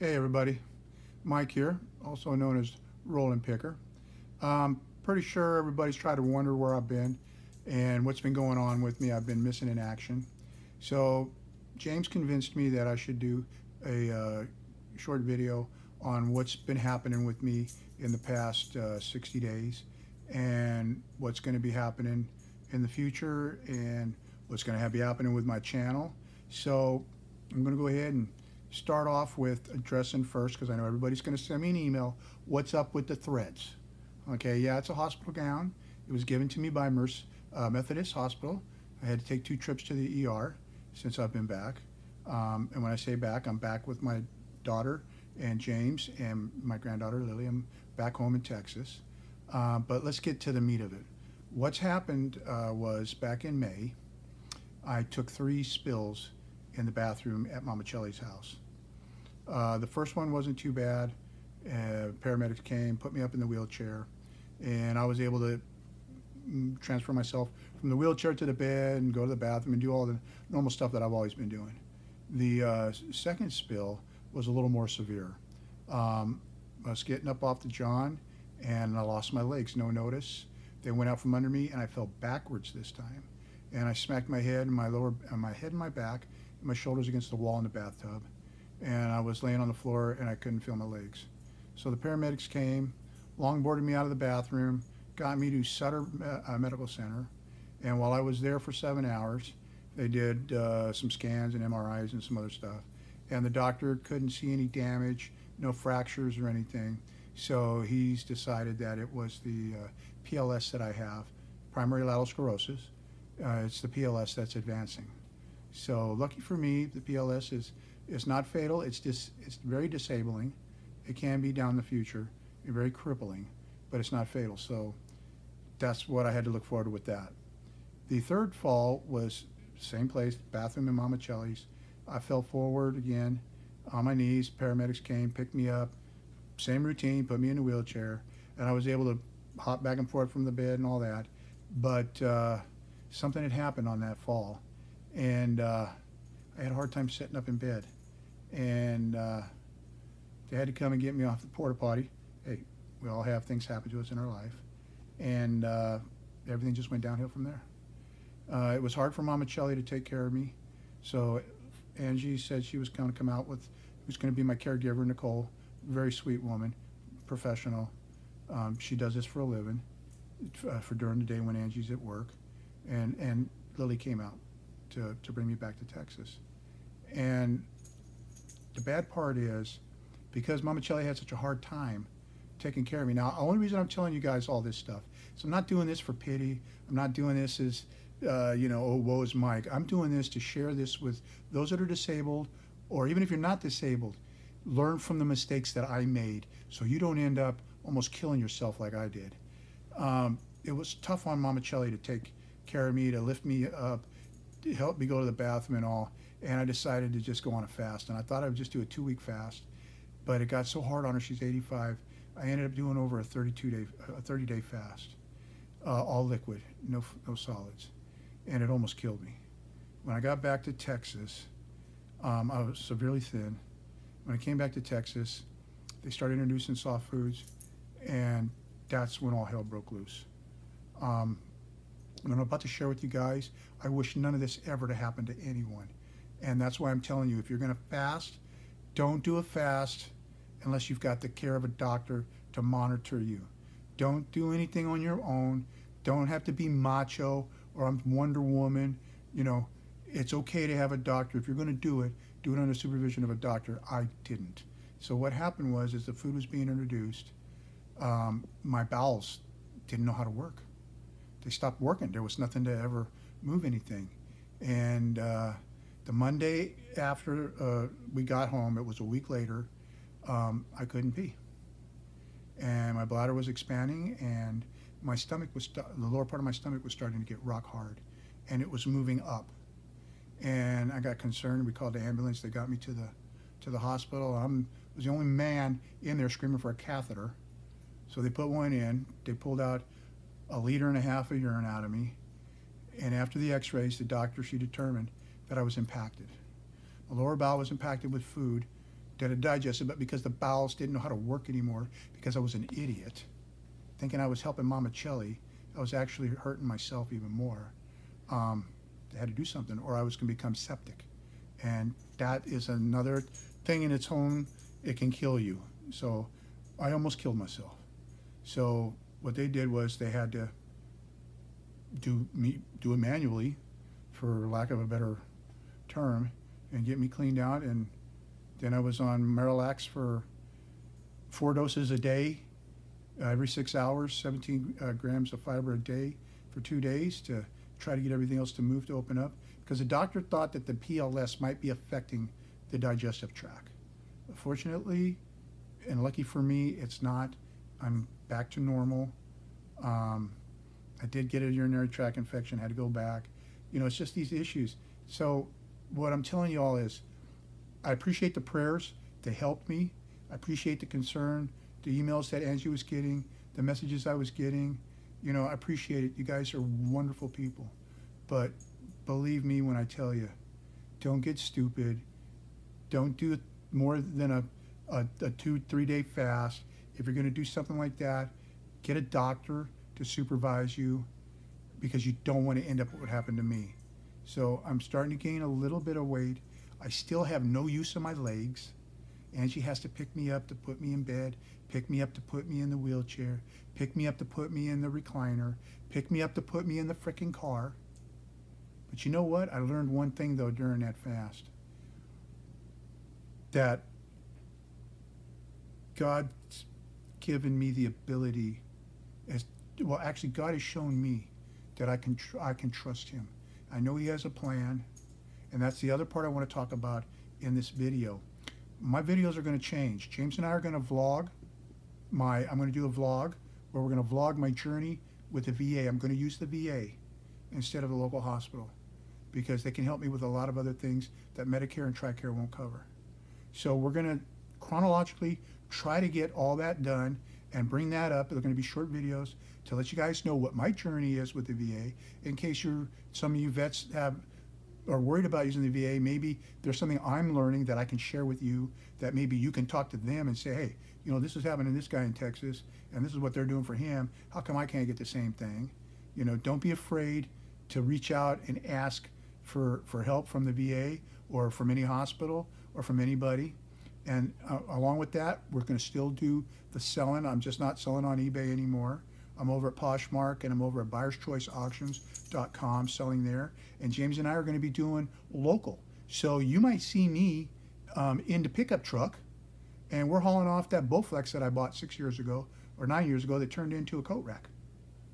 Hey everybody, Mike here, also known as Rollin Picker. Um, pretty sure everybody's tried to wonder where I've been and what's been going on with me. I've been missing in action. So James convinced me that I should do a uh, short video on what's been happening with me in the past uh, 60 days and what's going to be happening in the future and what's going to be happening with my channel. So I'm going to go ahead and start off with addressing first because I know everybody's going to send me an email. What's up with the threads? Okay, yeah, it's a hospital gown. It was given to me by Merce, uh, Methodist Hospital. I had to take two trips to the ER since I've been back. Um, and when I say back, I'm back with my daughter and James and my granddaughter Lily. I'm back home in Texas. Uh, but let's get to the meat of it. What's happened uh, was back in May, I took three spills in the bathroom at Mama Chelly's house. Uh, the first one wasn't too bad. Uh, paramedics came, put me up in the wheelchair, and I was able to mm, transfer myself from the wheelchair to the bed and go to the bathroom and do all the normal stuff that I've always been doing. The uh, second spill was a little more severe. Um, I was getting up off the john and I lost my legs, no notice. They went out from under me and I fell backwards this time. And I smacked my head and my lower, and my head and my back, and my shoulders against the wall in the bathtub. And I was laying on the floor and I couldn't feel my legs. So the paramedics came, longboarded me out of the bathroom, got me to Sutter uh, Medical Center. And while I was there for seven hours, they did uh, some scans and MRIs and some other stuff. And the doctor couldn't see any damage, no fractures or anything. So he's decided that it was the uh, PLS that I have, primary lateral sclerosis. Uh, it's the PLS that's advancing. So lucky for me, the PLS is, is not fatal. It's, dis, it's very disabling. It can be down the future, It's very crippling, but it's not fatal. So that's what I had to look forward to with that. The third fall was same place, bathroom in Mama Chelly's. I fell forward again on my knees. Paramedics came, picked me up. Same routine, put me in a wheelchair, and I was able to hop back and forth from the bed and all that. But uh, something had happened on that fall, and uh, I had a hard time sitting up in bed. And uh, they had to come and get me off the porta potty. Hey, we all have things happen to us in our life, and uh, everything just went downhill from there. Uh, it was hard for Mama Chelly to take care of me, so Angie said she was going to come out with who's going to be my caregiver, Nicole. Very sweet woman, professional. Um, she does this for a living, uh, for during the day when Angie's at work, and and Lily came out to to bring me back to Texas, and the bad part is because Mama Chelly had such a hard time taking care of me. Now, the only reason I'm telling you guys all this stuff is I'm not doing this for pity. I'm not doing this as uh, you know, oh, woe is Mike. I'm doing this to share this with those that are disabled, or even if you're not disabled, learn from the mistakes that I made so you don't end up almost killing yourself like I did. Um, it was tough on Mama Chelly to take care of me, to lift me up, to help me go to the bathroom and all. And I decided to just go on a fast. And I thought I would just do a two week fast, but it got so hard on her. She's 85. I ended up doing over a 32 day, a 30 day fast, uh, all liquid, no, no solids and it almost killed me. When I got back to Texas, um, I was severely thin. When I came back to Texas, they started introducing soft foods, and that's when all hell broke loose. Um, what I'm about to share with you guys, I wish none of this ever to happen to anyone. And that's why I'm telling you, if you're going to fast, don't do a fast unless you've got the care of a doctor to monitor you. Don't do anything on your own. Don't have to be macho or I'm Wonder Woman. You know, it's okay to have a doctor. If you're going to do it, do it under supervision of a doctor. I didn't. So what happened was, as the food was being introduced, um, my bowels didn't know how to work. They stopped working. There was nothing to ever move anything. And uh, the Monday after uh, we got home, it was a week later, um, I couldn't pee. And my bladder was expanding, and my stomach was the lower part of my stomach was starting to get rock hard, and it was moving up. And I got concerned. We called the ambulance. They got me to the to the hospital. I was the only man in there screaming for a catheter. So they put one in. They pulled out a liter and a half of urine out of me. And after the x-rays, the doctor, she determined that I was impacted. The lower bowel was impacted with food that had digested, but because the bowels didn't know how to work anymore, because I was an idiot, thinking I was helping Mama Chelly, I was actually hurting myself even more. Um, I had to do something, or I was going to become septic, and that is another thing in its own. It can kill you. So I almost killed myself. So what they did was they had to do me do it manually, for lack of a better term, and get me cleaned out. And then I was on Miralax for four doses a day, uh, every six hours, 17 uh, grams of fiber a day for two days to try to get everything else to move to open up. Because the doctor thought that the PLS might be affecting the digestive tract. Fortunately, and lucky for me, it's not. I'm back to normal. Um, I did get a urinary tract infection, had to go back. You know, it's just these issues. So, what I'm telling you all is, I appreciate the prayers. They helped me. I appreciate the concern, the emails that Angie was getting, the messages I was getting. You know, I appreciate it. You guys are wonderful people. But believe me when I tell you, don't get stupid. Don't do more than a, a, a two, three day fast. If you're going to do something like that, get a doctor to supervise you because you don't want to end up what happened to me. So I'm starting to gain a little bit of weight. I still have no use of my legs. Angie has to pick me up to put me in bed, pick me up to put me in the wheelchair, pick me up to put me in the recliner, pick me up to put me in the freaking car. But you know what? I learned one thing though during that fast that God's given me the ability as well actually God has shown me that I can tr- I can trust him. I know he has a plan and that's the other part I want to talk about in this video. My videos are going to change. James and I are going to vlog my I'm going to do a vlog where we're going to vlog my journey with the VA. I'm going to use the VA instead of the local hospital because they can help me with a lot of other things that Medicare and TRICARE won't cover. So we're going to chronologically try to get all that done and bring that up. They're going to be short videos to let you guys know what my journey is with the VA. In case you're some of you vets have are worried about using the VA, maybe there's something I'm learning that I can share with you that maybe you can talk to them and say, hey, you know, this is happening to this guy in Texas, and this is what they're doing for him. How come I can't get the same thing? You know, don't be afraid to reach out and ask for, for help from the VA or from any hospital or from anybody. And uh, along with that, we're going to still do the selling. I'm just not selling on eBay anymore. I'm over at Poshmark and I'm over at buyerschoiceauctions.com selling there. And James and I are going to be doing local. So you might see me um, in the pickup truck and we're hauling off that Bowflex that I bought six years ago or nine years ago that turned into a coat rack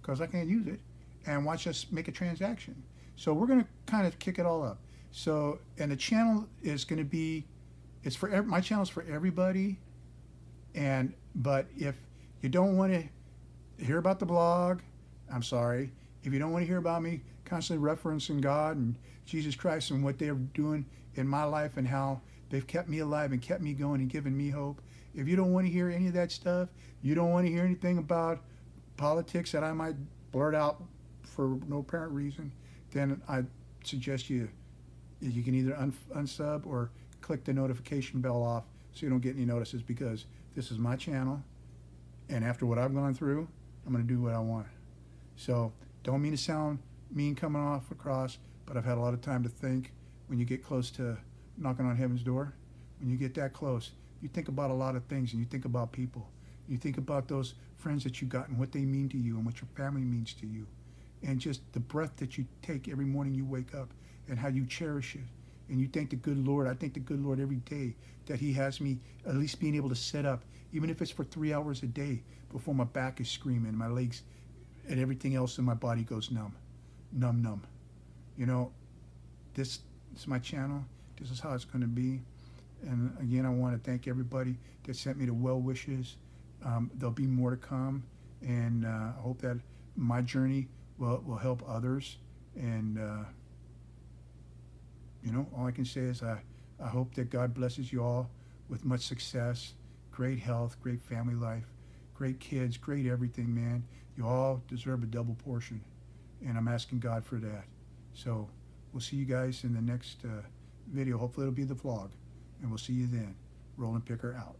because I can't use it and watch us make a transaction. So we're going to kind of kick it all up. So, and the channel is going to be, it's for, my channel is for everybody. And, but if you don't want to hear about the blog, I'm sorry. If you don't want to hear about me constantly referencing God and Jesus Christ and what they're doing in my life and how they've kept me alive and kept me going and given me hope, if you don't want to hear any of that stuff, you don't want to hear anything about politics that I might blurt out for no apparent reason, then I suggest you you can either un- unsub or click the notification bell off so you don't get any notices because this is my channel and after what I've gone through, I'm going to do what I want. So don't mean to sound mean coming off across, but I've had a lot of time to think. When you get close to knocking on heaven's door, when you get that close, you think about a lot of things and you think about people. You think about those friends that you got and what they mean to you and what your family means to you. And just the breath that you take every morning you wake up and how you cherish it. And you thank the good Lord. I thank the good Lord every day that He has me at least being able to set up, even if it's for three hours a day, before my back is screaming, my legs, and everything else in my body goes numb, numb, numb. You know, this this is my channel. This is how it's going to be. And again, I want to thank everybody that sent me the well wishes. Um, there'll be more to come, and uh, I hope that my journey will will help others. And uh, you know, all I can say is I, I hope that God blesses you all with much success, great health, great family life, great kids, great everything, man. You all deserve a double portion. And I'm asking God for that. So we'll see you guys in the next uh, video. Hopefully it'll be the vlog. And we'll see you then. Rollin Picker out.